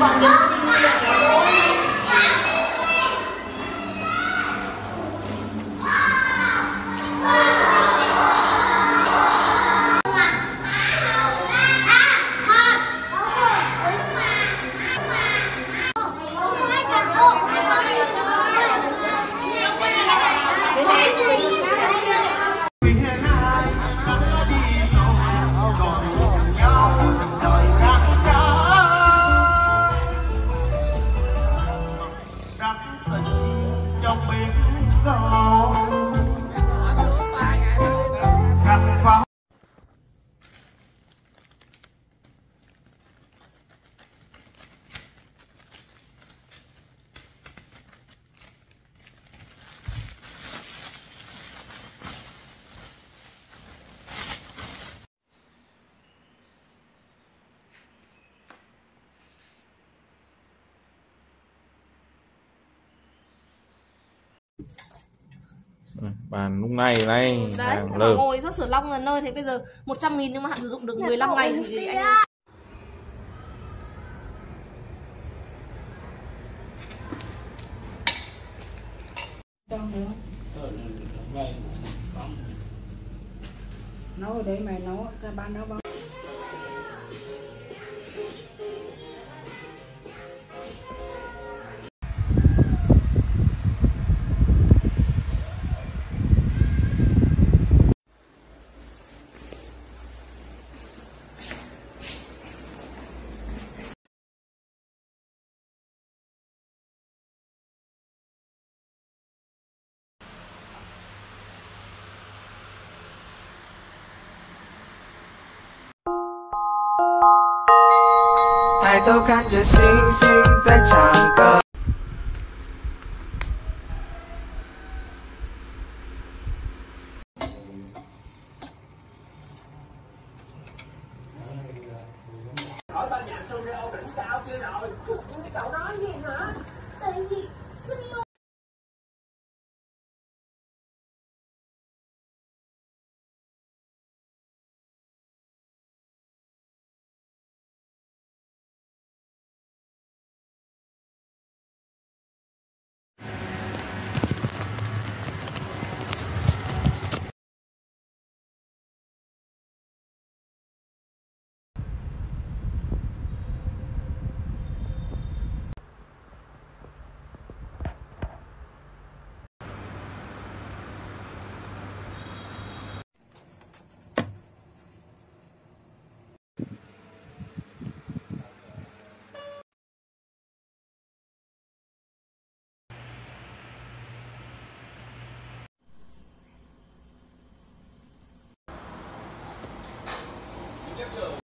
bọn mình đi là Vì song. Bàn lúc này này đấy mà ngồi sắp sửa long là nơi thế bây giờ 100 nghìn nhưng mà hạn sử dụng được 15 ngày thì anh nấu để mày nấu các bạn nấu bao "抬头看着星星,在唱歌。ở ban nhạc show ra đỉnh cao kia rồi. Cậu nói gì hả? Tại vì